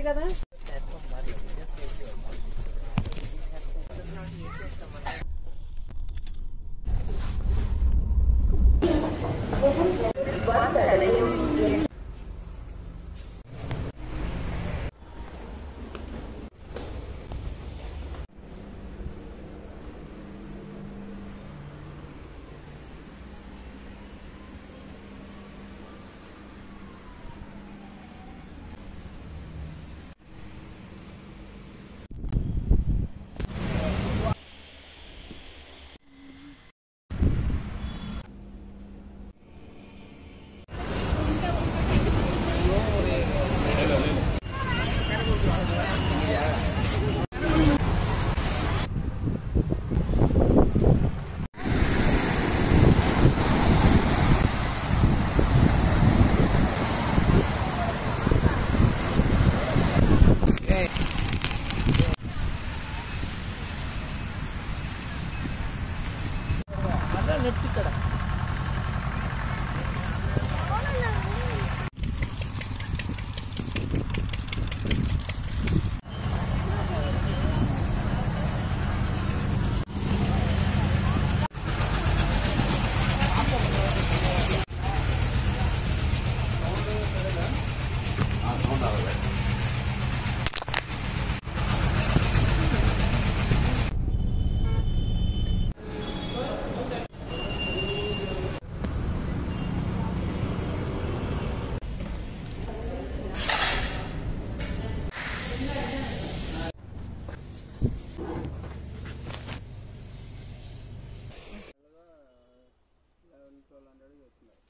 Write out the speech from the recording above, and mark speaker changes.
Speaker 1: obrigada.
Speaker 2: 塗てから。
Speaker 3: eleven twelve hundred చేస్తున్నారు